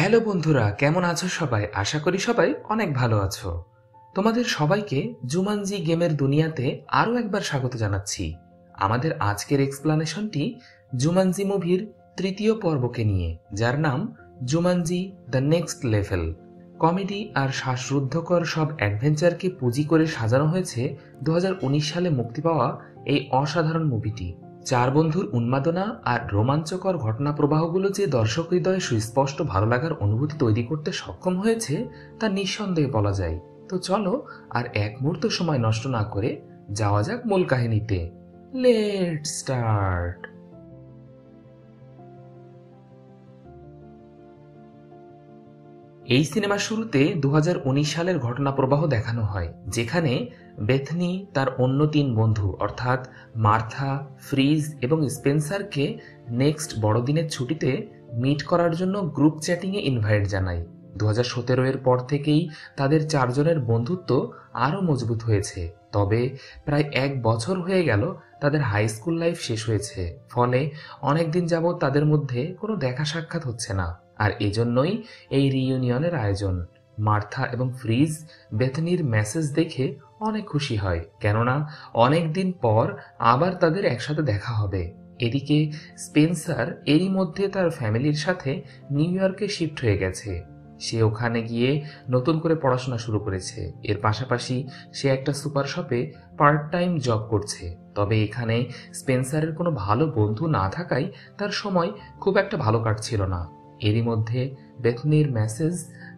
Hello বন্ধুরা, কেমন আছো সবাই? আশা করি সবাই অনেক ভালো আছো। তোমাদের সবাইকে জুমানজি গেমের দুনিয়াতে আরও একবার স্বাগত জানাচ্ছি। আমাদের আজকের এক্সপ্লানেশনটি জুমানজি মুভির তৃতীয় পর্বকে নিয়ে, যার নাম Jumanji the next level. Comedy আর শ্বাসরুদ্ধকর সব অ্যাডভেঞ্চারকে পুঁজি করে সাজানো হয়েছে দু হাজার উনিশ সালে মুক্তি পাওয়া এই অসাধারণ মুভিটি। চার বন্ধুর উন্মাদনা আর রোমাঞ্চকর ঘটনা প্রবাহগুলো যে দর্শক হৃদয়ে সুস্পষ্ট ভালো লাগার অনুভূতি তৈরি করতে সক্ষম হয়েছে, তা নিঃসন্দেহে বলা যায়। তো চলো আর এক মুহূর্ত সময় নষ্ট না করে যাওয়া যাক মূল কাহিনীতে। লেট স্টার্ট এই সিনেমার শুরুতে দু হাজার উনিশ সালের ঘটনা প্রবাহ দেখানো হয়, যেখানে বেথনি তার অন্য তিন বন্ধু, অর্থাৎ মার্থা, ফ্রিজ এবং স্পেন্সারকে নেক্সট বড়দিনের ছুটিতে মিট করার জন্য গ্রুপ চ্যাটিংয়ে ইনভাইট জানায়। দু হাজার এর পর থেকেই তাদের চারজনের বন্ধুত্ব আরও মজবুত হয়েছে। তবে প্রায় এক বছর হয়ে গেল তাদের হাই স্কুল লাইফ শেষ হয়েছে। ফলে অনেকদিন যাবৎ তাদের মধ্যে কোনো দেখা সাক্ষাৎ হচ্ছে না। আর এজন্যই এই রিইউনিয়নের আয়োজন। মার্থা এবং ফ্রিজ বেথনির মেসেজ দেখে অনেক খুশি হয়, কেননা অনেক দিন পর আবার তাদের একসাথে দেখা হবে। এদিকে স্পেন্সার এরই মধ্যে তার ফ্যামিলির সাথে নিউ ইয়র্কে শিফট হয়ে গেছে। সে ওখানে গিয়ে নতুন করে পড়াশোনা শুরু করেছে। এর পাশাপাশি সে একটা সুপার শপে পার্ট টাইম জব করছে। তবে এখানে স্পেন্সারের কোনো ভালো বন্ধু না থাকায় তার সময় খুব একটা ভালো কাটছিল না। এরই মধ্যে বেথনির মেসেজ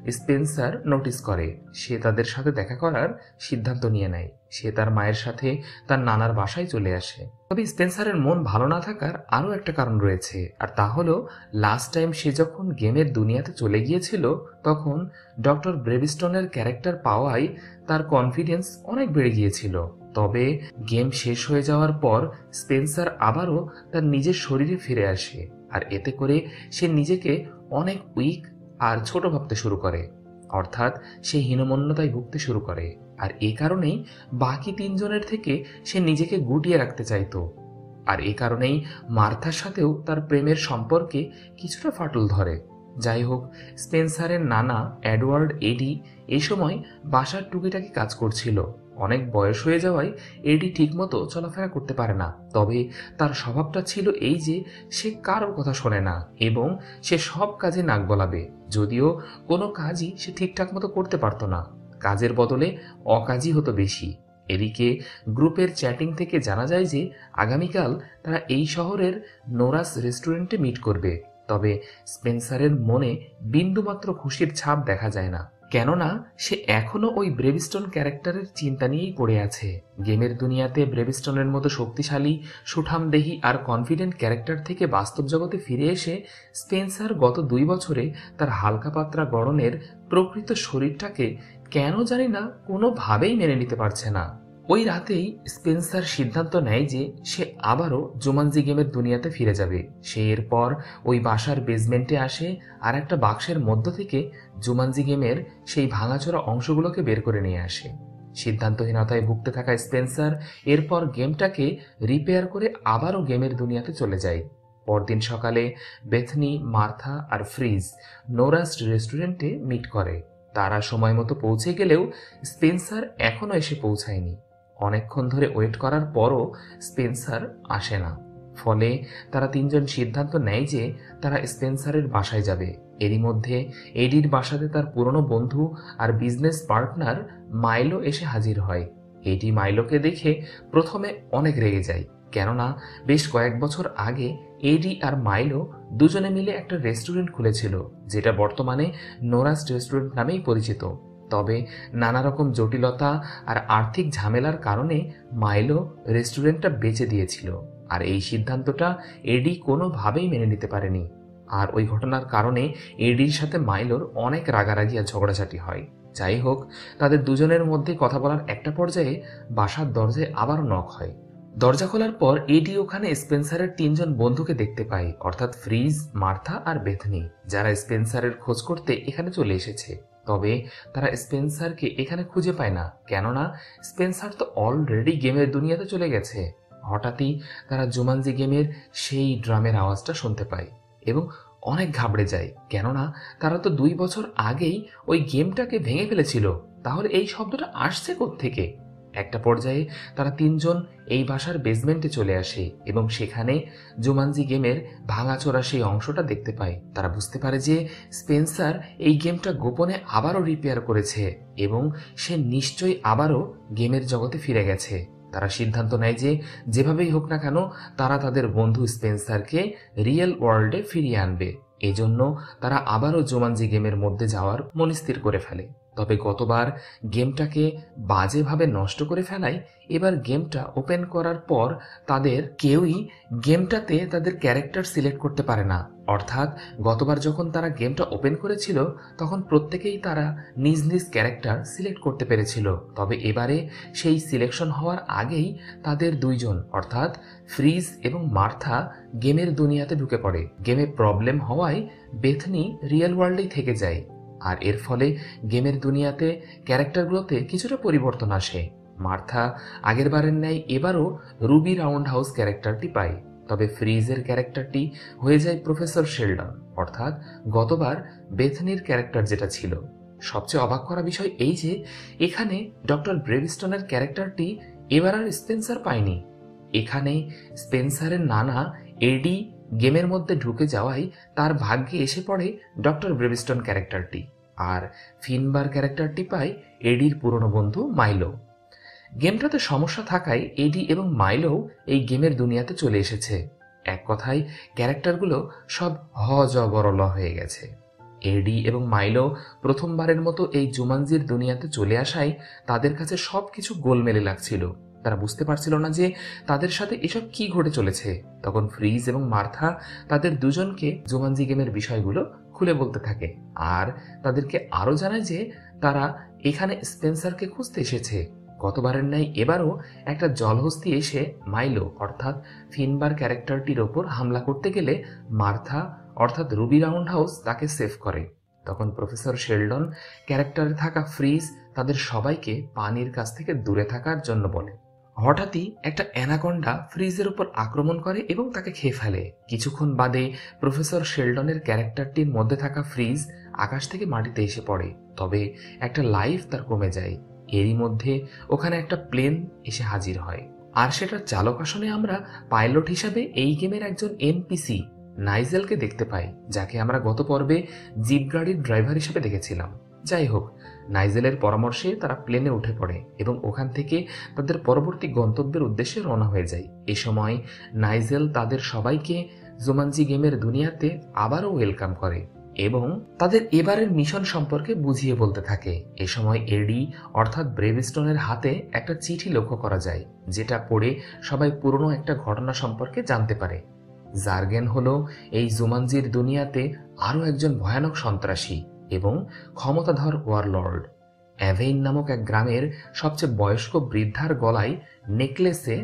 স্পেন্সার নোটিস করে। সে তাদের সাথে দেখা করার সিদ্ধান্ত নিয়ে নেয়। সে তার মায়ের সাথে তার নানার বাসায় চলে আসে। তবে স্পেন্সারের মন ভালো না থাকার আরও একটা কারণ রয়েছে। আর তা হলো লাস্ট টাইম সে যখন গেমের দুনিয়াতে চলে গিয়েছিল, তখন ডক্টর ব্রেভিস্টনের ক্যারেক্টার পাওয়ায় তার কনফিডেন্স অনেক বেড়ে গিয়েছিল। তবে গেম শেষ হয়ে যাওয়ার পর স্পেন্সার আবারও তার নিজের শরীরে ফিরে আসে। আর এতে করে সে নিজেকে অনেক উইক আর ছোট ভাবতে শুরু করে। অর্থাৎ সে হীনমন্যতায় ভুগতে শুরু করে। আর এ কারণেই বাকি তিনজনের থেকে সে নিজেকে গুটিয়ে রাখতে চাইতো। আর এ কারণেই মার্থার সাথেও তার প্রেমের সম্পর্কে কিছুটা ফাটল ধরে। যাই হোক, স্পেন্সারের নানা অ্যাডওয়ার্ড এডি এই সময় বাসার টুকিটাকি কাজ করছিল। অনেক বয়স হয়ে যাওয়ায় এডি ঠিকমতো চলাফেরা করতে পারে না। তবে তার স্বভাবটা ছিল এই যে, সে কারোর কথা শোনে না এবং সে সব কাজে নাক গলাবে। যদিও কোনো কাজই সে ঠিকঠাক মতো করতে পারতো না। কাজের বদলে অকাজই হতো বেশি। এদিকে গ্রুপের চ্যাটিং থেকে জানা যায় যে, আগামীকাল তারা এই শহরের নোরাস রেস্টুরেন্টে মিট করবে। তবে স্পেন্সারের মনে বিন্দুমাত্র খুশির ছাপ দেখা যায় না। কেননা, সে এখনও ওই ব্রেভিস্টন ক্যারেক্টারের চিন্তা নিয়েই পড়ে আছে। গেমের দুনিয়াতে ব্রেভিস্টনের মতো শক্তিশালী, সুঠামদেহী আর কনফিডেন্ট ক্যারেক্টার থেকে বাস্তব জগতে ফিরে এসে স্পেন্সার গত দুই বছরে তার হালকা পাত্রা গড়নের প্রকৃত শরীরটাকে কেন জানি না কোনোভাবেই মেনে নিতে পারছে না। ওই রাতেই স্পেন্সার সিদ্ধান্ত নেয় যে সে আবারও জুমানজি গেমের দুনিয়াতে ফিরে যাবে। সে এরপর ওই বাসার বেসমেন্টে আসে আর একটা বাক্সের মধ্য থেকে জুমানজি গেমের সেই ভাঙাচোরা অংশগুলোকে বের করে নিয়ে আসে। সিদ্ধান্তহীনতায় ভুগতে থাকা স্পেন্সার এরপর গেমটাকে রিপেয়ার করে আবারও গেমের দুনিয়াতে চলে যায়। পরদিন সকালে বেথনি, মার্থা আর ফ্রিজ নোরাস্ট রেস্টুরেন্টে মিট করে। তারা সময় মতো পৌঁছে গেলেও স্পেন্সার এখনও এসে পৌঁছায়নি। অনেকক্ষণ ধরে ওয়েট করার পরও স্পেন্সার আসে না। ফলে তারা তিনজন সিদ্ধান্ত নেয় যে তারা স্পেন্সারের বাসায় যাবে। এরই মধ্যে এডির বাসাতে তার পুরনো বন্ধু আর বিজনেস পার্টনার মাইলো এসে হাজির হয়। এডি মাইলোকে দেখে প্রথমে অনেক রেগে যায়, কেননা বেশ কয়েক বছর আগে এডি আর মাইলো দুজনে মিলে একটা রেস্টুরেন্ট খুলেছিল, যেটা বর্তমানে নোরাস রেস্টুরেন্ট নামেই পরিচিত। তবে নানা রকম জটিলতা আর আর্থিক ঝামেলার কারণে মাইলো রেস্টুরেন্টটা বেঁচে দিয়েছিল। আর এই সিদ্ধান্তটা এডি কোনোভাবেই মেনে নিতে পারেনি। আর ওই ঘটনার কারণে এডির সাথে মাইলোর অনেক রাগারাগি আর ঝগড়াঝাটি হয়। যাই হোক, তাদের দুজনের মধ্যে কথা বলার একটা পর্যায়ে বাসার দরজায় আবার নখ হয়। দরজা খোলার পর এডি ওখানে স্পেন্সারের তিনজন বন্ধুকে দেখতে পায়, অর্থাৎ ফ্রিজ, মার্থা আর বেথনি, যারা স্পেন্সারের খোঁজ করতে এখানে চলে এসেছে। তবে তারা স্পেন্সারকে এখানে খুঁজে পায় না। কেননা স্পেন্সার তো অলরেডি গেমের দুনিয়াতে চলে গেছে। হঠাৎই তারা জুমানজি গেমের সেই ড্রামের আওয়াজটা শুনতে পায় এবং অনেক ঘাবড়ে যায়। কেননা তারা তো দুই বছর আগেই ওই গেমটাকে ভেঙে ফেলেছিল। তাহলে এই শব্দটা আসছে থেকে একটা পর্যায়ে তারা তিনজন এই বাসার বেসমেন্টে চলে আসে এবং সেখানে জুমানজি গেমের ভাঙাচোরা সেই অংশটা দেখতে পায়। তারা বুঝতে পারে যে স্পেন্সার এই গেমটা গোপনে আবারও রিপেয়ার করেছে এবং সে নিশ্চয়ই আবারও গেমের জগতে ফিরে গেছে। তারা সিদ্ধান্ত নেয় যে যেভাবেই হোক না কেন তারা তাদের বন্ধু স্পেন্সারকে রিয়েল ওয়ার্ল্ডে ফিরিয়ে আনবে। এজন্য তারা আবারও জোমানজি গেমের মধ্যে যাওয়ার মনস্থির করে ফেলে। তবে গতবার গেমটাকে বাজেভাবে নষ্ট করে ফেলায় এবার গেমটা ওপেন করার পর তাদের কেউই গেমটাতে তাদের ক্যারেক্টার সিলেক্ট করতে পারে না। অর্থাৎ গতবার যখন তারা গেমটা ওপেন করেছিল, তখন প্রত্যেকেই তারা নিজ নিজ ক্যারেক্টার সিলেক্ট করতে পেরেছিল। তবে এবারে সেই সিলেকশন হওয়ার আগেই তাদের দুইজন, অর্থাৎ ফ্রিজ এবং মার্থা, গেমের দুনিয়াতে ঢুকে পড়ে। গেমে প্রবলেম হওয়ায় বেথনি রিয়েল ওয়ার্ল্ডেই থেকে যায়। আর এর ফলে গেমের দুনিয়াতে ক্যারেক্টারগুলোতে কিছুটা পরিবর্তন আসে। মার্থা আগের বারের ন্যায় এবারও রুবি রাউন্ড হাউস ক্যারেক্টারটি পায়। তবে ফ্রিজের ক্যারেক্টারটি হয়ে যায় প্রফেসর শেলডন। অর্থাৎ গতবার বেথনির ক্যারেক্টার যেটা ছিল। সবচেয়ে অবাক করা বিষয় এই যে, এখানে ডক্টর ব্রেভিস্টনের ক্যারেক্টারটি এবার আর স্পেন্সার পায়নি। এখানে স্পেন্সারের নানা এডি গেমের মধ্যে ঢুকে যাওয়াই তার ভাগ্যে এসে পড়ে ডক্টর ব্রেভিস্টন ক্যারেক্টারটি। আর ফিনবার ক্যারেক্টারটি পায় এডির পুরনো বন্ধু মাইলো। গেমটাতে সমস্যা থাকায় এডি এবং মাইলো এই গেমের দুনিয়াতে চলে এসেছে। এক কথায়, ক্যারেক্টারগুলো সব হজবরল হয়ে গেছে। এডি এবং মাইলো প্রথমবারের মতো এই জুমানজির দুনিয়াতে চলে আসায় তাদের কাছে সব কিছু গোলমেলে লাগছিল। তারা বুঝতে পারছিল না যে তাদের সাথে এসব কি ঘটে চলেছে। তখন ফ্রিজ এবং মার্থা তাদের দুজনকে জুমানজি গেমের বিষয়গুলো খুলে বলতে থাকে। আর তাদেরকে আরও জানায় যে তারা এখানে স্পেন্সারকে খুঁজতে এসেছে। গতবারের ন্যায় এবারও একটা জলহস্তি এসে মাইলো, অর্থাৎ ফিনবার ক্যারেক্টারটির ওপর হামলা করতে গেলে মার্থা, অর্থাৎ রুবি রাউন্ড হাউস তাকে সেভ করে। তখন প্রফেসর শেলডন ক্যারেক্টারে থাকা ফ্রিজ তাদের সবাইকে পানির কাছ থেকে দূরে থাকার জন্য বলে। হঠাৎই একটা অ্যানাকন্ডা ফ্রিজের উপর আক্রমণ করে এবং তাকে খেয়ে ফেলে। কিছুক্ষণ বাদে প্রফেসর শেলডনের ক্যারেক্টারটির মধ্যে থাকা ফ্রিজ আকাশ থেকে মাটিতে এসে পড়ে, তবে একটা লাইফ তার কমে যায়। এরই মধ্যে ওখানে একটা প্লেন এসে হাজির হয়। আর সেটার চালক আসনে আমরা পাইলট হিসাবে এই গেমের একজন এনপিসি, নাইজেলকে দেখতে পাই, যাকে আমরা গত পর্বে জিপ গাড়ির ড্রাইভার হিসেবে দেখেছিলাম। যাই হোক নাইজেলের পরামর্শে তারা প্লেনে উঠে পড়ে এবং ওখান থেকে তাদের পরবর্তী গন্তব্যের উদ্দেশ্যে রওনা হয়ে যায়। এ সময় নাইজেল তাদের সবাইকে জুমানজি গেমের দুনিয়াতে আবারও ওয়েলকাম করে এবং তাদের এবারের মিশন সম্পর্কে বুঝিয়ে বলতে থাকে। এ সময় এডি, অর্থাৎ ব্রেভিস্টনের হাতে একটা চিঠি লক্ষ্য করা যায়, যেটা পড়ে সবাই পুরনো একটা ঘটনা সম্পর্কে জানতে পারে। জার্গেন হলো, এই জুমানজির দুনিয়াতে আরও একজন ভয়ানক সন্ত্রাসী। এবং ক্ষমতাধর ওয়ারলর্ড। অ্যাভেইন নামক এক গ্রামের সবচেয়ে বয়স্ক বৃদ্ধার গলায় নেকলেসে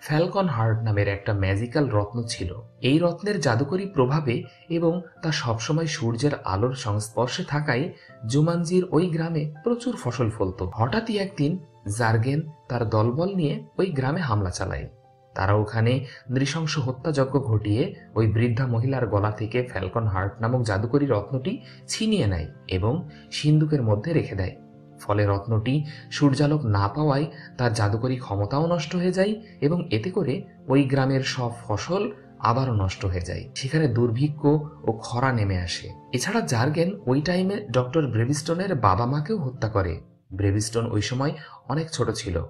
ফ্যালকন হার্ট নামের একটা ম্যাজিক্যাল রত্ন ছিল। এই রত্নের জাদুকরী প্রভাবে এবং তা সবসময় সূর্যের আলোর সংস্পর্শে থাকায় জুমানজির ওই গ্রামে প্রচুর ফসল ফলত। হঠাৎই একদিন জার্গেন তার দলবল নিয়ে ওই গ্রামে হামলা চালায়। তারা ওখানে নৃশংস হত্যাযজ্ঞ ঘটিয়ে ওই বৃদ্ধা মহিলার গলা থেকে ফ্যালকন হার্ট নামক জাদুকরী রত্নটি ছিনিয়ে নেয় এবং সিন্দুকের মধ্যে রেখে দেয়। ফলে রত্নটি সূর্যালোক না পাওয়ায় তার জাদুকরী ক্ষমতাও নষ্ট হয়ে যায় এবং এতে করে ওই গ্রামের সব ফসল আবারও নষ্ট হয়ে যায়। সেখানে দুর্ভিক্ষ ও খরা নেমে আসে। এছাড়া জার্গেন ওই টাইমে ডক্টর ব্রেভিস্টনের বাবা মাকেও হত্যা করে। ব্রেভিস্টন ওই সময় অনেক ছোট ছিল।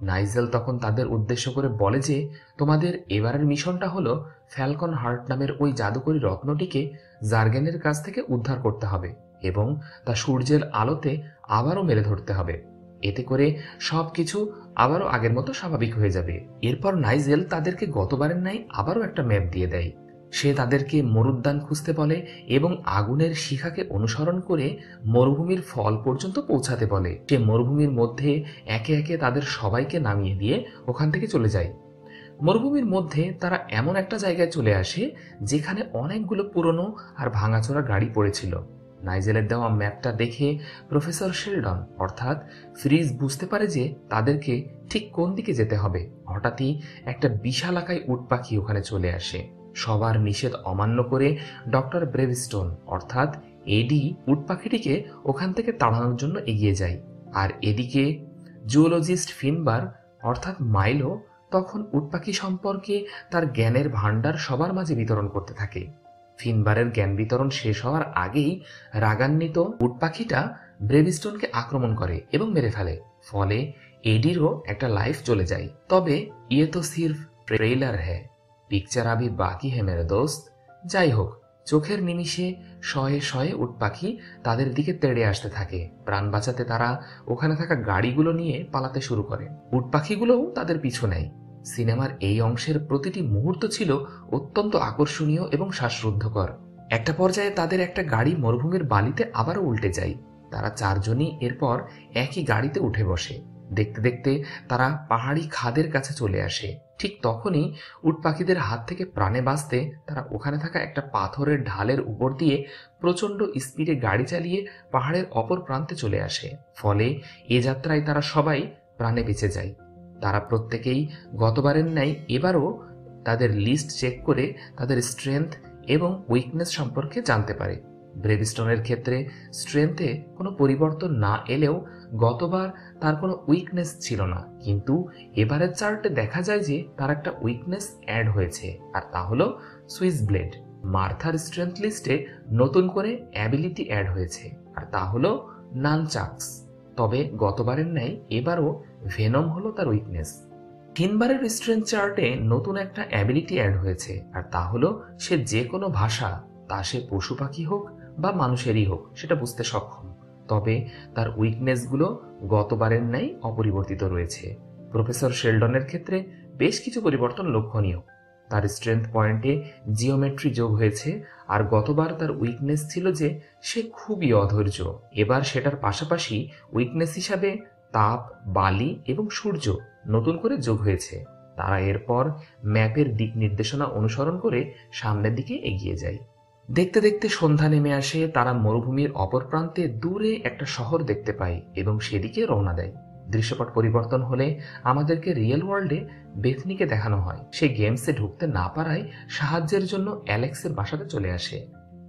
নাইজেল তখন তাদের উদ্দেশ্য করে বলে যে, তোমাদের এবারের মিশনটা হলো ফ্যালকন হার্ট নামের ওই জাদুকরী রত্নটিকে জার্গেনের কাছ থেকে উদ্ধার করতে হবে এবং তা সূর্যের আলোতে আবারও মেলে ধরতে হবে। এতে করে সব কিছু আবারও আগের মতো স্বাভাবিক হয়ে যাবে। এরপর নাইজেল তাদেরকে গতবারের ন্যায় আবারও একটা ম্যাপ দিয়ে দেয়। সে তাদেরকে মরুদ্যান খুঁজতে বলে এবং আগুনের শিখাকে অনুসরণ করে মরুভূমির ফল পর্যন্ত পৌঁছাতে বলে। সে মরুভূমির মধ্যে একে একে তাদের সবাইকে নামিয়ে দিয়ে ওখান থেকে চলে যায়। মরুভূমির মধ্যে তারা এমন একটা জায়গায় চলে আসে যেখানে অনেকগুলো পুরনো আর ভাঙাচোরা গাড়ি পড়েছিল। নাইজেলের দেওয়া ম্যাপটা দেখে প্রফেসর শেলডন অর্থাৎ ফ্রিজ বুঝতে পারে যে তাদেরকে ঠিক কোন দিকে যেতে হবে। হঠাৎই একটা বিশাল আকায় উট পাখি ওখানে চলে আসে। সবার নিষেধ অমান্য করে ডক্টর ব্রেভস্টোন, অর্থাৎ এডি উট পাখিটিকে ওখান থেকে তাড়ানোর জন্য এগিয়ে যায়। আর এদিকে জুওলজিস্ট ফিনবার, অর্থাৎ মাইলো, তখন উট পাখি সম্পর্কে তার জ্ঞানের ভাণ্ডার সবার মাঝে বিতরণ করতে থাকে। ফিনবারের জ্ঞান বিতরণ শেষ হওয়ার আগেই রাগান্বিত উট পাখিটা ব্রেভিস্টোনকে আক্রমণ করে এবং মেরে ফেলে। ফলে এডিরও একটা লাইফ চলে যায়। তবে ইয়ে তো সির্ফ ট্রেইলার হ্যাঁ পিকচার আবি বাকি হ্যাঁ মেরে দোস্ত। যাই হোক, চোখের নিমিষে শয়ে শয়ে উট পাখি তাদের দিকে তেড়ে আসতে থাকে। প্রাণ বাঁচাতে তারা ওখানে থাকা গাড়িগুলো নিয়ে পালাতে শুরু করে। উট পাখিগুলোও তাদের পিছু নেয়। সিনেমার এই অংশের প্রতিটি মুহূর্ত ছিল অত্যন্ত আকর্ষণীয় এবং শ্বাসরুদ্ধকর। একটা পর্যায়ে তাদের একটা গাড়ি মরুভূমির বালিতে আবারও উল্টে যায়। তারা চারজনই এরপর একই গাড়িতে উঠে বসে। দেখতে দেখতে তারা পাহাড়ি খাদের কাছে চলে আসে। ঠিক তখনই উট পাখিদের হাত থেকে প্রাণে বাঁচতে তারা ওখানে থাকা একটা পাথরের ঢালের উপর দিয়ে প্রচণ্ড স্পিডে গাড়ি চালিয়ে পাহাড়ের অপর প্রান্তে চলে আসে। ফলে এ যাত্রায় তারা সবাই প্রাণে বেঁচে যায়। তারা প্রত্যেকেই গতবারের ন্যায় এবারও তাদের লিস্ট চেক করে তাদের স্ট্রেংথ এবং উইকনেস সম্পর্কে জানতে পারে। ব্রেভিস্টনের ক্ষেত্রে স্ট্রেংথে কোনো পরিবর্তন না এলেও গতবার তার কোনো উইকনেস ছিল না। কিন্তু এবারের চার্টে দেখা যায় যে তার একটা উইকনেস অ্যাড হয়েছে। আর তা হলো সুইস ব্লেড মার্থার স্ট্রেংথ লিস্টে নতুন করে অ্যাবিলিটি অ্যাড হয়েছে। আর তা হলো নানচাক্স তবে গতবারের ন্যায় এবারও ভেনম হলো তার উইকনেস তিনবারের স্ট্রেংথ চার্টে নতুন একটা অ্যাবিলিটি অ্যাড হয়েছে। আর তা হলো সে যে কোনো ভাষা, তা সে পশু পাখি হোক বা মানুষেরই হোক, সেটা বুঝতে সক্ষম। তবে তার উইকনেসগুলো গতবারের ন্যায় অপরিবর্তিত রয়েছে। প্রফেসর শেলডনের ক্ষেত্রে বেশ কিছু পরিবর্তন লক্ষণীয়। তার স্ট্রেংথ পয়েন্টে জিওমেট্রি যোগ হয়েছে, আর গতবার তার উইকনেস ছিল যে সে খুবই অধৈর্য। এবার সেটার পাশাপাশি উইকনেস হিসাবে তাপ, বালি এবং সূর্য নতুন করে যোগ হয়েছে। তারা এরপর ম্যাপের দিক নির্দেশনা অনুসরণ করে সামনের দিকে এগিয়ে যায়। দেখতে দেখতে সন্ধ্যা নেমে আসে, তারা মরুভূমির অপর প্রান্তে দূরে একটা শহর দেখতে পায় এবং সেদিকে রওনা দেয়। দৃশ্যপট পরিবর্তন হলে আমাদেরকে রিয়েল ওয়ার্ল্ডে বেথনিকে দেখানো হয়। সে গেমসে ঢুকতে না পারায় সাহায্যের জন্য অ্যালেক্সের বাসাতে চলে আসে।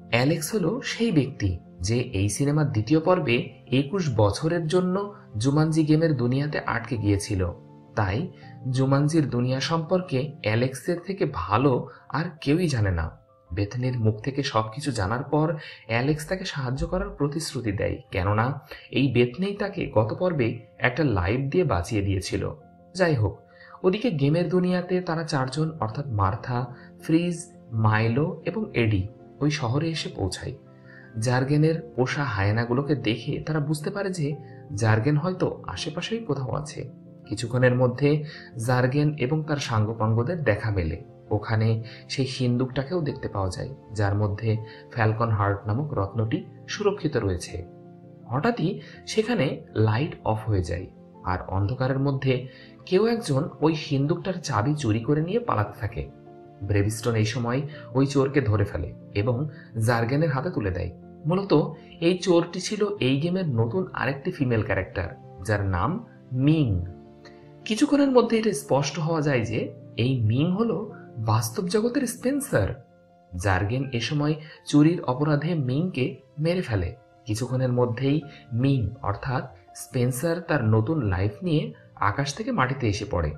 অ্যালেক্স হলো সেই ব্যক্তি যে এই সিনেমার দ্বিতীয় পর্বে একুশ বছরের জন্য জুমানজি গেমের দুনিয়াতে আটকে গিয়েছিল। তাই জুমানজির দুনিয়া সম্পর্কে অ্যালেক্সের থেকে ভালো আর কেউই জানে না। বেথনির মুখ থেকে সবকিছু জানার পর অ্যালেক্স তাকে সাহায্য করার প্রতিশ্রুতি দেয়। কেননা, এই বেথনেই তাকে গত পর্বে একটা লাইভ দিয়ে বাঁচিয়ে দিয়েছিল। যাই হোক, ওদিকে গেমের দুনিয়াতে তারা চারজন, অর্থাৎ মার্থা, ফ্রিজ, মাইলো এবং এডি, ওই শহরে এসে পৌঁছায়। জার্গেনের পোষা হায়নাগুলোকে দেখে তারা বুঝতে পারে যে জার্গেন হয়তো আশেপাশেই কোথাও আছে। কিছুক্ষণের মধ্যে জার্গেন এবং তার সাঙ্গপাঙ্গদের দেখা মেলে। ওখানে সেই সিন্দুকটাকেও দেখতে পাওয়া যায়, যার মধ্যে ফ্যালকন হার্ট নামক রত্নটি সুরক্ষিত রয়েছে। হঠাৎই সেখানে লাইট অফ হয়ে যায় আর অন্ধকারের মধ্যে কেউ একজন ওই সিন্দুকটার চাবি চুরি করে নিয়ে পালাতে থাকে। ব্রেভিস্টন এই সময় ওই চোরকে ধরে ফেলে এবং জার্গেনের হাতে তুলে দেয়। মূলত এই চোরটি ছিল এই গেমের নতুন আরেকটি ফিমেল ক্যারেক্টার, যার নাম মিং। কিছুক্ষণের মধ্যে এটা স্পষ্ট হওয়া যায় যে এই মিং হলো বাস্তব জগতের স্পেন্সার জার্গেন এ সময় চুরির অপরাধে মিংকে মেরে ফেলে। কিছুক্ষণের মধ্যেই মিং, অর্থাৎ স্পেন্সার তার নতুন লাইফ নিয়ে আকাশ থেকে মাটিতে এসে পড়ে।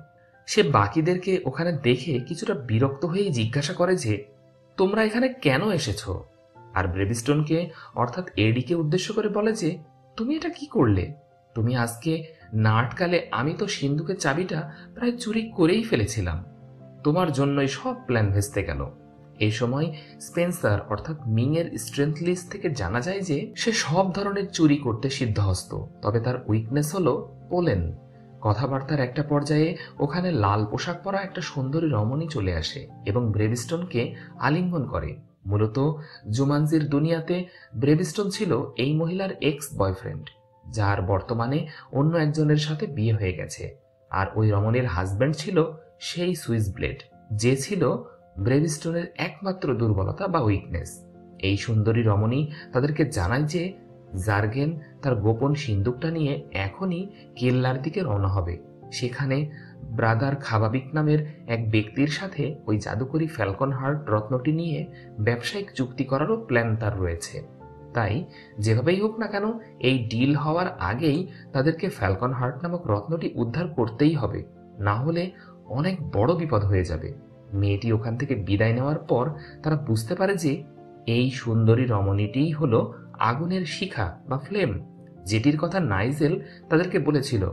সে বাকিদেরকে ওখানে দেখে কিছুটা বিরক্ত হয়েই জিজ্ঞাসা করে যে, তোমরা এখানে কেন এসেছ? আর ব্রেভিস্টোনকে, অর্থাৎ এডিকে উদ্দেশ্য করে বলে যে, তুমি এটা কি করলে? তুমি আজকে না আটকালে আমি তো সিন্ধুকের চাবিটা প্রায় চুরি করেই ফেলেছিলাম। তোমার জন্যই সব প্ল্যান ভেস্তে গেল। এই সময় স্পেন্সার অর্থাৎ মিং এর স্ট্রেংথ লিস্ট থেকে জানা যায় যে সে সব ধরনের চুরি করতে সিদ্ধহস্ত, তবে তার উইকনেস হলো পোলেন কথাবার্তার একটা পর্যায়ে ওখানে লাল পোশাক পরা একটা সুন্দরী রমণী চলে আসে এবং ব্রেভিস্টনকে আলিঙ্গন করে। মূলত জুমানজির দুনিয়াতে ব্রেভিস্টন ছিল এই মহিলার এক্স বয়ফ্রেন্ড যার বর্তমানে অন্য একজনের সাথে বিয়ে হয়ে গেছে। আর ওই রমণীর হাজব্যান্ড ছিল সেই সুইস ব্লেড, যে ছিল ব্রেভিস্টোনের একমাত্র দুর্বলতা বা উইকনেস। এই সুন্দরী রমণী তাদেরকে জানায় যে জার্গেন তার গোপন সিন্দুকটা নিয়ে এখনই কেল্লার দিকে রওনা হবে। সেখানে ব্রাদার খাবাবিক নামের এক ব্যক্তির সাথে ওই জাদুকরি ফ্যালকন হার্ট রত্নটি নিয়ে ব্যবসায়িক চুক্তি করারও প্ল্যান তার রয়েছে। তাই, যেভাবেই হোক না কেন, এই ডিল হওয়ার আগেই তাদেরকে ফ্যালকন হার্ট নামক রত্নটি উদ্ধার করতেই হবে। না হলে অনেক বড় বিপদ হয়ে যাবে। মেয়েটি ওখান থেকে বিদায় নেওয়ার পর তারা বুঝতে পারে যে এই সুন্দরী রমণীটিই হলো আগুনের শিখা বা ফ্লেম, যেটির কথা নাইজেল তাদেরকে বলেছিল।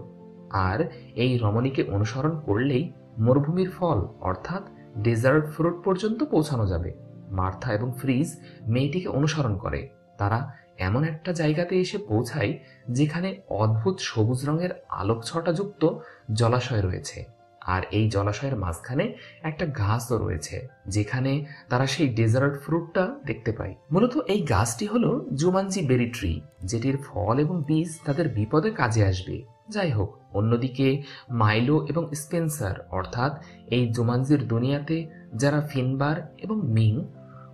আর এই রমণীকে অনুসরণ করলেই মরুভূমির ফল, অর্থাৎ ডেজার্ট ফ্রুট পর্যন্ত পৌঁছানো যাবে। মার্থা এবং ফ্রিজ মেয়েটিকে অনুসরণ করে। তারা এমন একটা জায়গাতে এসে পৌঁছায় যেখানে অদ্ভুত সবুজ রঙের আলোক ছটাযুক্ত জলাশয় রয়েছে। আর এই জলাশয়ের মাঝখানে একটা গাছও রয়েছে, যেখানে তারা সেই ডেজার্ট ফ্রুটটা দেখতে পায়। মূলত এই গাছটি হলো জুমানজি বেরি ট্রি যেটির ফল এবং বীজ তাদের বিপদে কাজে আসবে। যাই হোক, অন্যদিকে মাইলো এবং স্পেন্সার অর্থাৎ এই জুমানজির দুনিয়াতে যারা ফিনবার এবং মিং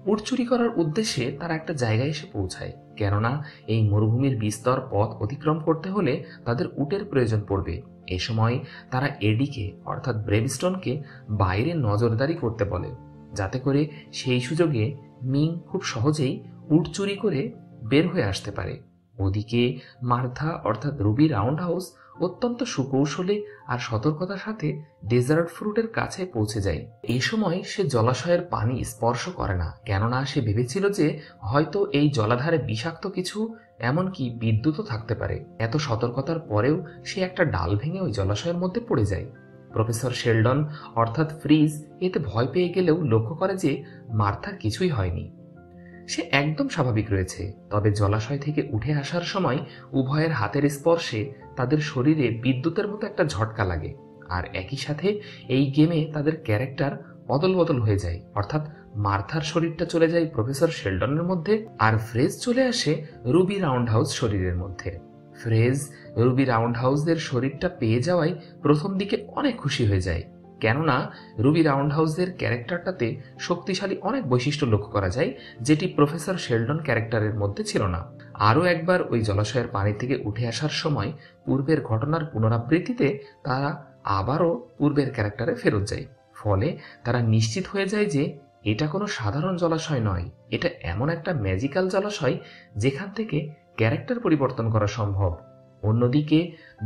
উট চুরি করার উদ্দেশ্যে তারা একটা জায়গায় এসে পৌঁছায়। কেননা এই মরুভূমির বিস্তর পথ অতিক্রম করতে হলে তাদের উটের প্রয়োজন পড়বে। এ সময় তারা এডিকে, অর্থাৎ ব্রেভস্টোনকে বাইরে নজরদারি করতে বলে। যাতে করে সেই সুযোগে মিং খুব সহজেই উটচুরি করে বের হয়ে আসতে পারে। ওদিকে মার্থা, অর্থাৎ রুবি রাউন্ড হাউস অত্যন্ত সুকৌশলে আর সতর্কতার সাথে ডেজার্ট ফ্রুটের কাছে পৌঁছে যায়। এই সময় সে জলাশয়ের পানি স্পর্শ করে না, কেননা সে ভেবেছিল যে হয়তো এই জলাধারে বিষাক্ত কিছু, এমনকি বিদ্যুৎও থাকতে পারে। এত সতর্কতার পরেও সে একটা ডাল ভেঙে ওই জলাশয়ের মধ্যে পড়ে যায়। প্রফেসর শেলডন, অর্থাৎ ফ্রিজ, এতে ভয় পেয়ে গেলেও লক্ষ্য করে যে মার্থার কিছুই হয়নি। সে একদম স্বাভাবিক রয়েছে। তবে জলাশয় থেকে উঠে আসার সময় উভয়ের হাতের স্পর্শে তাদের শরীরে বিদ্যুতের মতো একটা ঝটকা লাগে। আর একই সাথে এই গেমে তাদের ক্যারেক্টার অদল বদল হয়ে যায়। অর্থাৎ মার্থার শরীরটা চলে যায় প্রফেসর শেলডনের মধ্যে আর ফ্রেজ চলে আসে রুবি রাউন্ড হাউস শরীরের মধ্যে। ফ্রেজ, রুবি রাউন্ড হাউসদের শরীরটা পেয়ে যাওয়ায় প্রথম দিকে অনেক খুশি হয়ে যায়। কেননা রুবি রাউন্ড হাউসের ক্যারেক্টারটাতে শক্তিশালী অনেক বৈশিষ্ট্য লক্ষ্য করা যায়, যেটি প্রফেসর শেলডন ক্যারেক্টারের মধ্যে ছিল না। আরও একবার ওই জলাশয়ের পানি থেকে উঠে আসার সময় পূর্বের ঘটনার পুনরাবৃত্তিতে তারা আবারও পূর্বের ক্যারেক্টারে ফেরত যায়। ফলে তারা নিশ্চিত হয়ে যায় যে এটা কোনো সাধারণ জলাশয় নয়, এটা এমন একটা ম্যাজিক্যাল জলাশয় যেখান থেকে ক্যারেক্টার পরিবর্তন করা সম্ভব। অন্যদিকে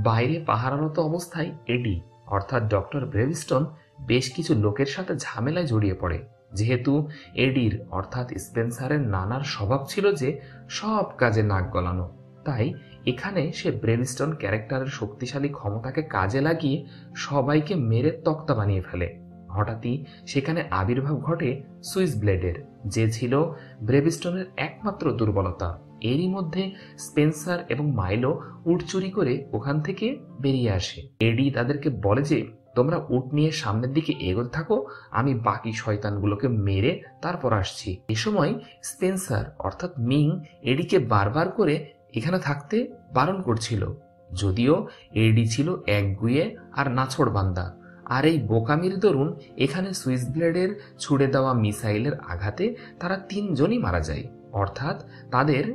বাইরে পাহারারত অবস্থায় এডি অর্থাৎ ডক্টর ব্রেভিস্টন বেশ কিছু লোকের সাথে ঝামেলায় জড়িয়ে পড়ে। যেহেতু এডির অর্থাৎ স্পেন্সারের নানার স্বভাব ছিল যে সব কাজে নাক গলানো, তাই এখানে সে ব্রেভিস্টন ক্যারেক্টারের শক্তিশালী ক্ষমতাকে কাজে লাগিয়ে সবাইকে মেরে তক্তা বানিয়ে ফেলে। হঠাৎই সেখানে আবির্ভাব ঘটে সুইস ব্লেডের, যে ছিল ব্রেভিস্টনের একমাত্র দুর্বলতা। এরই মধ্যে স্পেন্সার এবং মাইলো উট চুরি করে ওখান থেকে বেরিয়ে আসে। এডি তাদেরকে বলে যে, তোমরা উট নিয়ে সামনের দিকে এগোতে থাকো, আমি বাকি শয়তানগুলোকে মেরে তারপর আসছি। এ সময় স্পেন্সার অর্থাৎ মিং এডিকে বারবার করে এখানে থাকতে বারণ করছিল। যদিও এডি ছিল একগুয়ে আর নাছড় বান্দা। আর এই বোকামির দরুন এখানে সুইস ব্লেডের ছুড়ে দেওয়া মিসাইলের আঘাতে তারা তিনজনই মারা যায়। অর্থাৎ তাদের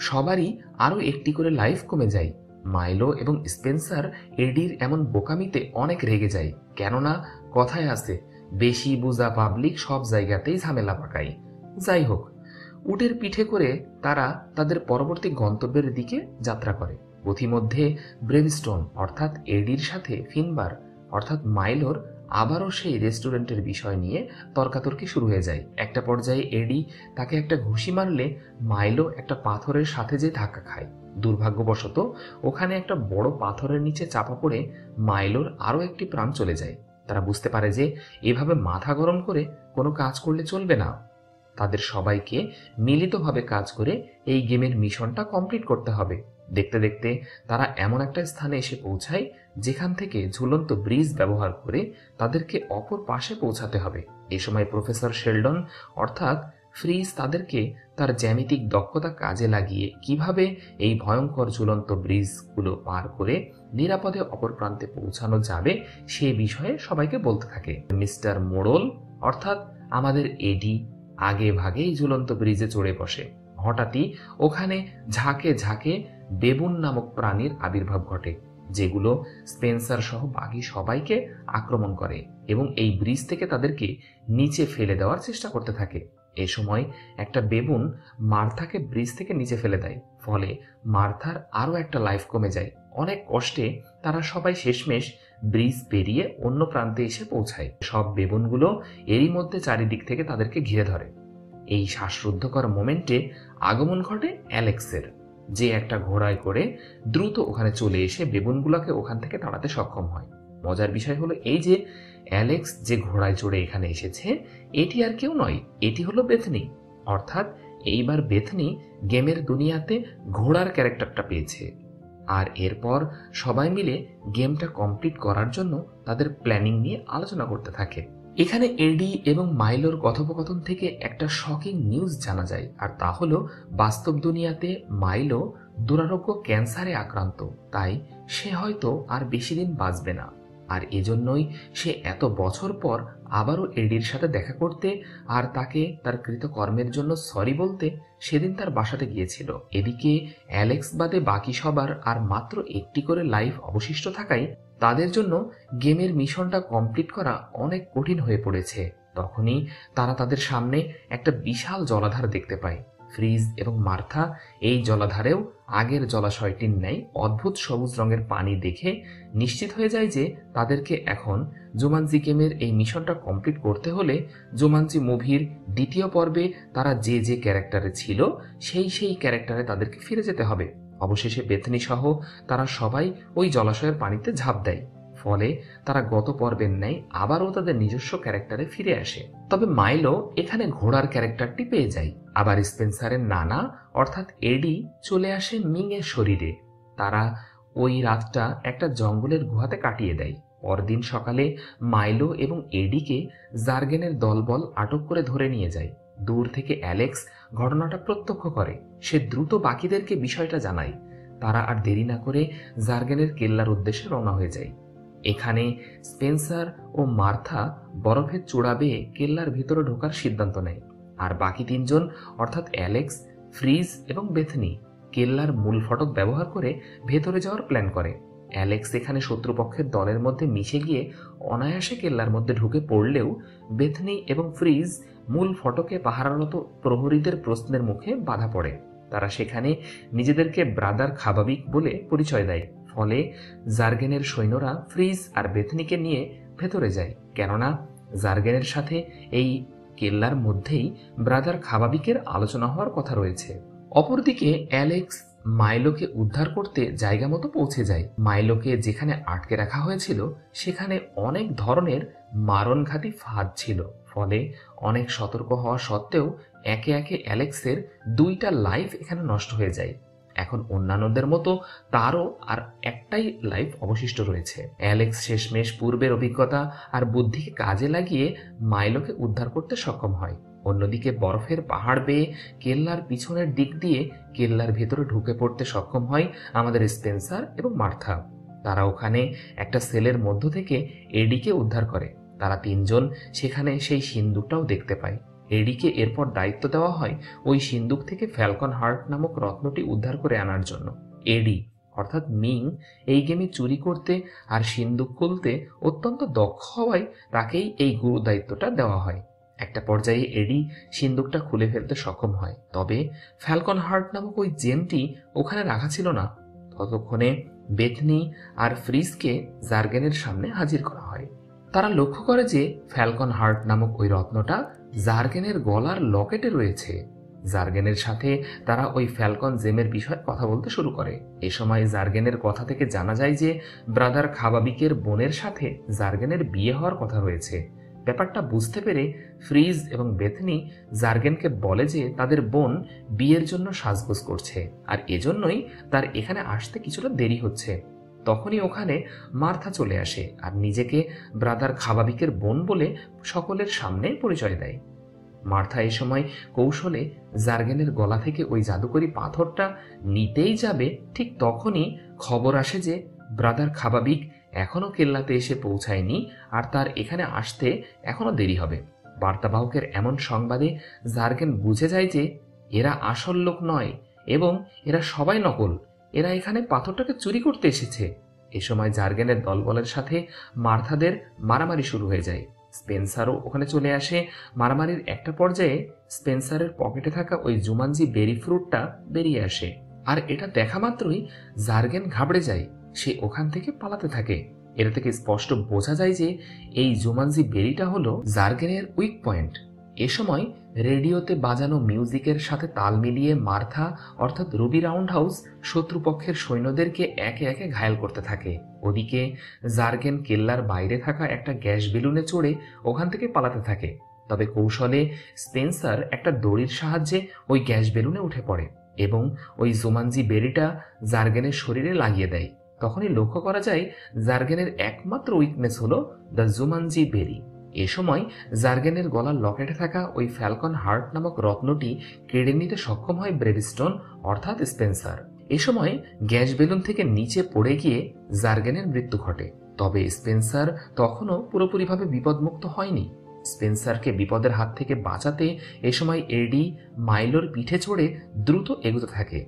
সবারই আরও একটি করে লাইফ কমে যায়। মাইলো এবং স্পেন্সার এডির এমন বোকামিতে অনেক রেগে যায়। কেননা, কথায় আছে, বেশি বুঝা পাবলিক সব জায়গাতেই ঝামেলা পাকায়। যাই হোক, উটের পিঠে করে তারা তাদের পরবর্তী গন্তব্যের দিকে যাত্রা করে। পথিমধ্যে ব্রেভস্টোন অর্থাৎ এডির সাথে ফিনবার, অর্থাৎ মাইলোর আবারও সেই রেস্টুরেন্টের বিষয় নিয়ে তর্কাতর্কি শুরু হয়ে যায়। একটা পর্যায়ে এডি তাকে একটা ঘুষি মারলে মাইলো একটা পাথরের সাথে যে ধাক্কা খায়। দুর্ভাগ্যবশত ওখানে একটা বড় পাথরের নিচে চাপা পড়ে মাইলোর আরও একটি প্রাণ চলে যায়। তারা বুঝতে পারে যে এভাবে মাথা গরম করে কোনো কাজ করলে চলবে না। তাদের সবাইকে মিলিতভাবে কাজ করে এই গেমের মিশনটা কমপ্লিট করতে হবে। দেখতে দেখতে তারা এমন একটা স্থানে এসে পৌঁছায় যেখান থেকে ঝুলন্ত ব্রিজ ব্যবহার করে তাদেরকে অপর পাশে পৌঁছাতে হবে। এ সময় প্রফেসর শেলডন অর্থাৎ ফ্রিজ তাদেরকে তার জ্যামিতিক দক্ষতা কাজে লাগিয়ে কীভাবে এই ভয়ঙ্কর ঝুলন্ত ব্রিজগুলো পার করে নিরাপদে অপর প্রান্তে পৌঁছানো যাবে সে বিষয়ে সবাইকে বলতে থাকে। মিস্টার মোড়ল অর্থাৎ আমাদের এডি আগে ভাগেই ঝুলন্ত ব্রিজে চড়ে বসে। হঠাৎই ওখানে ঝাঁকে ঝাঁকে বেবুন নামক প্রাণীর আবির্ভাব ঘটে, যেগুলো স্পেন্সার সহ বাকি সবাইকে আক্রমণ করে এবং এই ব্রিজ থেকে তাদেরকে নিচে ফেলে দেওয়ার চেষ্টা করতে থাকে। এ সময় একটা বেবুন মার্থাকে ব্রিজ থেকে নিচে ফেলে দেয়, ফলে মার্থার আরও একটা লাইফ কমে যায়। অনেক কষ্টে তারা সবাই শেষমেশ ব্রিজ পেরিয়ে অন্য প্রান্তে এসে পৌঁছায়। সব বেবুনগুলো এরই মধ্যে চারিদিক থেকে তাদেরকে ঘিরে ধরে। এই শ্বাসরুদ্ধকর মোমেন্টে আগমন ঘটে অ্যালেক্সের। যে একটা ঘোড়ায় করে দ্রুত ওখানে চলে এসে বেবুনগুলোকে ওখান থেকে তাড়াতে সক্ষম হয়। মজার বিষয় হলো এই যে অ্যালেক্স যে ঘোড়ায় চড়ে এখানে এসেছে, এটি আর কেউ নয়, এটি হলো বেথনি। অর্থাৎ এইবার বেথনি গেমের দুনিয়াতে ঘোড়ার ক্যারেক্টারটা পেয়েছে। আর এরপর সবাই মিলে গেমটা কমপ্লিট করার জন্য তাদের প্ল্যানিং নিয়ে আলোচনা করতে থাকে। এখানে এডি এবং মাইলোর কথোপকথন থেকে একটা শকিং নিউজ জানা যায়, আর তা হলো, বাস্তব দুনিয়াতে মাইলো দুরারোগ্য ক্যান্সারে আক্রান্ত, তাই সে হয়তো আর বেশি দিন বাঁচবে না। আর এজন্যই সে এত বছর পর আবারও এডির সাথে দেখা করতে আর তাকে তার কৃতকর্মের জন্য সরি বলতে সেদিন তার বাসাতে গিয়েছিল। এদিকে অ্যালেক্স বাদে বাকি সবার আর মাত্র একটি করে লাইফ অবশিষ্ট থাকায় তাদের জন্য গেমের মিশনটা কমপ্লিট করা অনেক কঠিন হয়ে পড়েছে। তখনই তারা তাদের সামনে একটা বিশাল জলাধার দেখতে পায়। ফ্রিজ এবং মার্থা এই জলাধারেও আগের জলাশয়টির ন্যায় অদ্ভুত সবুজ রঙের পানি দেখে নিশ্চিত হয়ে যায় যে তাদেরকে এখন জুমানজি গেমের এই মিশনটা কমপ্লিট করতে হলে জুমানজি মুভির দ্বিতীয় পর্বে তারা যে যে ক্যারেক্টারে ছিল, সেই সেই ক্যারেক্টারে তাদেরকে ফিরে যেতে হবে। অবশেষে বেথনি সহ তারা সবাই ওই জলাশয়ের পানিতে ঝাঁপ দেয়। ফলে তারা গত পর্বের ন্যায় আবারও তাদের নিজস্ব ক্যারেক্টারে ফিরে আসে। তবে মাইলো এখানে ঘোড়ার ক্যারেক্টারটি পেয়ে যায়। আবার স্পেন্সারের নানা, অর্থাৎ এডি, চলে আসে মিং এর শরীরে। তারা ওই রাতটা একটা জঙ্গলের গুহাতে কাটিয়ে দেয়। পরদিন সকালে মাইলো এবং এডিকে জার্গেনের দলবল আটক করে ধরে নিয়ে যায়। দূর থেকে অ্যালেক্স ঘটনাটা প্রত্যক্ষ করে। সে দ্রুত বাকিদেরকে বিষয়টা জানায়। তারা আর দেরি না করে জার্গেনের কেল্লার উদ্দেশ্যে রওনা হয়ে যায়। এখানে স্পেন্সার ও মার্থা বরফের চূড়া বেয়ে কেল্লার ভিতরে ঢোকার সিদ্ধান্ত নেয়। আর বাকি তিনজন, অর্থাৎ অ্যালেক্স, ফ্রিজ এবং বেথনি, কেল্লার মূল ফটক ব্যবহার করে ভেতরে যাওয়ার প্ল্যান করে। অ্যালেক্স এখানে শত্রুপক্ষের দলের মধ্যে মিশে গিয়ে অনায়াসে কেল্লার মধ্যে ঢুকে পড়লেও বেথনি এবং ফ্রিজ মূল ফটকে পাহারারত প্রহরীদের প্রশ্নের মুখে বাধা পড়ে। তারা সেখানে নিজেদেরকে ব্রাদার খাবাবিক বলে পরিচয় দেয়। ফলে জার্গেনের সৈন্যরা ফ্রিজ আর বেথনিকে নিয়ে ভেতরে যায়। কেননা জার্গেনের সাথে এই কেল্লার মধ্যেই ব্রাদার খাবাবিকের আলোচনা হওয়ার কথা রয়েছে। অপরদিকে অ্যালেক্স মাইলোকে উদ্ধার করতে জায়গা মতো পৌঁছে যায়। মাইলোকে যেখানে আটকে রাখা হয়েছিল, সেখানে অনেক ধরনের মারণঘাতী ফাঁদ ছিল। ফলে অনেক সতর্ক হওয়া সত্ত্বেও একে একে অ্যালেক্সের দুইটা লাইফ এখানে নষ্ট হয়ে যায়। এখন অন্যান্যদের মতো তারও আর একটাই লাইফ অবশিষ্ট রয়েছে। অ্যালেক্স শেষমেশ পূর্বের অভিজ্ঞতা আর বুদ্ধিকে কাজে লাগিয়ে মাইলোকে উদ্ধার করতে সক্ষম হয়। অন্যদিকে বরফের পাহাড় বেয়ে কেল্লার পিছনের দিক দিয়ে কেল্লার ভেতরে ঢুকে পড়তে সক্ষম হয় আমাদের স্পেন্সার এবং মার্থা। তারা ওখানে একটা সেলের মধ্য থেকে এডিকে উদ্ধার করে। তারা তিনজন সেখানে সেই সিন্দুকটাও দেখতে পায়। এডিকে এরপর দায়িত্ব দেওয়া হয় ওই সিন্দুক থেকে ফ্যালকন হার্ট নামক রত্নটি উদ্ধার করে আনার জন্য। এডি অর্থাৎ মিং, এই গেমে চুরি করতে আর সিন্দুক খুলতে অত্যন্ত দক্ষ হওয়ায় তাকেই এই গুরু দায়িত্বটা দেওয়া হয়। একটা পর্যায়ে এডি সিন্দুকটা খুলে ফেলতে সক্ষম হয়। তবে ফ্যালকন হার্ট নামক ওই জেমটি ওখানে রাখা ছিল না। ততক্ষণে বেথনি আর ফ্রিজকে জার্গেনের সামনে হাজির করা হয়। তারা লক্ষ্য করে যে ফ্যালকন হার্ট নামক ওই রত্নটা জার্গেনের গলার লকেটে রয়েছে। জার্গেনের সাথে তারা ওই ফ্যালকন জেমের বিষয়ে কথা বলতে শুরু করে। এ সময় জার্গেনের কথা থেকে জানা যায় যে, ব্রাদার খাবাবিকের বোনের সাথে জার্গেনের বিয়ে হওয়ার কথা রয়েছে। ব্যাপারটা বুঝতে পেরে ফ্রিজ এবং বেথনি জার্গেনকে বলে যে, তাদের বোন বিয়ের জন্য সাজগোজ করছে। আর এজন্যই তার এখানে আসতে কিছুটা দেরি হচ্ছে। তখনই ওখানে মার্থা চলে আসে আর নিজেকে ব্রাদার খাবাবিকের বোন বলে সকলের সামনে পরিচয় দেয়। মার্থা এ সময় কৌশলে জার্গেনের গলা থেকে ওই জাদুকরি পাথরটা নিতেই যাবে, ঠিক তখনই খবর আসে যে ব্রাদার খাবাবিক এখনও কেল্লাতে এসে পৌঁছায়নি আর তার এখানে আসতে এখনও দেরি হবে। বার্তাবাহকের এমন সংবাদে জার্গেন বুঝে যায় যে এরা আসল লোক নয় এবং এরা সবাই নকল। এরা এখানে পাথরটাকে চুরি করতে এসেছে। এ সময় জার্গেনের দলবলের সাথে মার্থাদের মারামারি শুরু হয়ে যায়। স্পেন্সারও ওখানে চলে আসে। মারামারির একটা পর্যায়ে স্পেন্সারের পকেটে থাকা ওই জুমানজি বেরি ফ্রুটটা বেরিয়ে আসে। আর এটা দেখা মাত্রই জার্গেন ঘাবড়ে যায়। সে ওখান থেকে পালাতে থাকে। এটা থেকে স্পষ্ট বোঝা যায় যে এই জুমানজি বেরিটা হলো জার্গেনের উইক পয়েন্ট। এ সময় রেডিওতে বাজানো মিউজিকের সাথে তাল মিলিয়ে মার্থা, অর্থাৎ রুবি রাউন্ড হাউস শত্রুপক্ষের সৈন্যদেরকে একে একে ঘায়াল করতে থাকে। ওদিকে জার্গেন কেল্লার বাইরে থাকা একটা গ্যাস বেলুনে চড়ে ওখান থেকে পালাতে থাকে। তবে কৌশলে স্পেন্সার একটা দড়ির সাহায্যে ওই গ্যাস বেলুনে উঠে পড়ে এবং ওই জোমানজি বেরিটা জার্গেনের শরীরে লাগিয়ে দেয়। তখনই লক্ষ্য করা যায়, জার্গেনের একমাত্র উইকনেস হলো দ্য জুমানজি বেরি। এ সময় জার্গেনের গলার লকেটে থাকা ওই ফ্যালকন হার্ট নামক রত্নটি কেড়ে নিতে সক্ষম হয় ব্রেভিস্টন, অর্থাৎ স্পেন্সার। এ সময় গ্যাস বেলুন থেকে নিচে পড়ে গিয়ে জার্গেনের মৃত্যু ঘটে। তবে স্পেন্সার তখনও পুরোপুরিভাবে বিপদমুক্ত হয়নি। স্পেন্সারকে বিপদের হাত থেকে বাঁচাতে এ সময় এডি মাইলোর পিঠে চড়ে দ্রুত এগোতে থাকে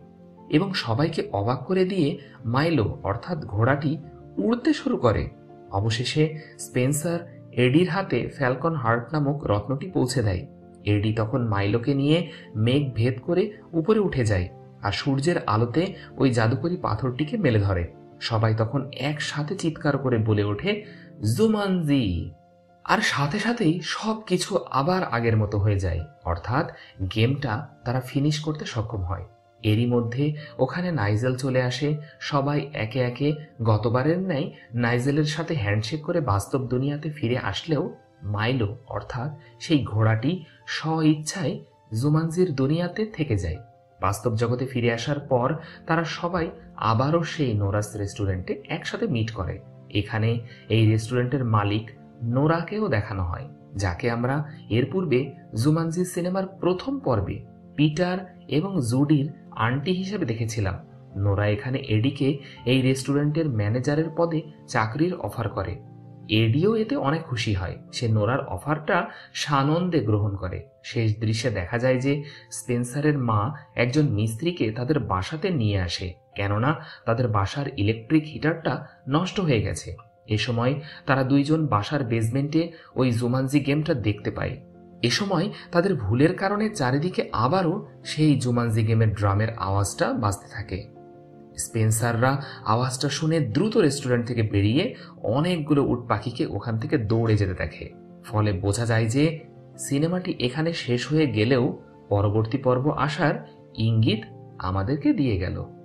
এবং সবাইকে অবাক করে দিয়ে মাইলো, অর্থাৎ ঘোড়াটি উড়তে শুরু করে। অবশেষে স্পেন্সার এডির হাতে ফ্যালকন হার্ট নামক রত্নটি পৌঁছে দেয়। এডি তখন মাইলোকে নিয়ে মেঘ ভেদ করে উপরে উঠে যায় আর সূর্যের আলোতে ওই জাদুকরি পাথরটিকে মেলে ধরে। সবাই তখন একসাথে চিৎকার করে বলে ওঠে, জুমানজি! আর সাথে সাথেই সব কিছু আবার আগের মতো হয়ে যায়। অর্থাৎ গেমটা তারা ফিনিশ করতে সক্ষম হয়। এরই মধ্যে ওখানে নাইজেল চলে আসে। সবাই একে একে গতবারের ন্যায় নাইজেলের সাথে হ্যান্ডশেক করে বাস্তব দুনিয়াতে ফিরে আসলেও মাইলো, অর্থাৎ সেই ঘোড়াটি স্ব ইচ্ছায় জুমানজির দুনিয়াতে থেকে যায়। বাস্তব জগতে ফিরে আসার পর তারা সবাই আবারও সেই নোরাস রেস্টুরেন্টে একসাথে মিট করে। এখানে এই রেস্টুরেন্টের মালিক নোরাকেও দেখানো হয়, যাকে আমরা এর পূর্বে জুমানজি সিনেমার প্রথম পর্বে পিটার এবং জুডির আন্টি হিসেবে দেখেছিলাম। নোরা এখানে এডিকে এই রেস্টুরেন্টের ম্যানেজারের পদে চাকরির অফার করে। এডিও এতে অনেক খুশি হয়। সে নোরার অফারটা সানন্দে গ্রহণ করে। শেষ দৃশ্যে দেখা যায় যে স্পেন্সারের মা একজন মিস্ত্রিকে তাদের বাসাতে নিয়ে আসে। কেননা তাদের বাসার ইলেকট্রিক হিটারটা নষ্ট হয়ে গেছে। এ সময় তারা দুইজন বাসার বেসমেন্টে ওই জুমানজি গেমটা দেখতে পায়। এ সময় তাদের ভুলের কারণে চারিদিকে আবারও সেই জুমানজি গেমের ড্রামের আওয়াজটা বাজতে থাকে। স্পেন্সাররা আওয়াজটা শুনে দ্রুত রেস্টুরেন্ট থেকে বেরিয়ে অনেকগুলো উট পাখিকে ওখান থেকে দৌড়ে যেতে দেখে। ফলে বোঝা যায় যে সিনেমাটি এখানে শেষ হয়ে গেলেও পরবর্তী পর্ব আসার ইঙ্গিত আমাদেরকে দিয়ে গেল।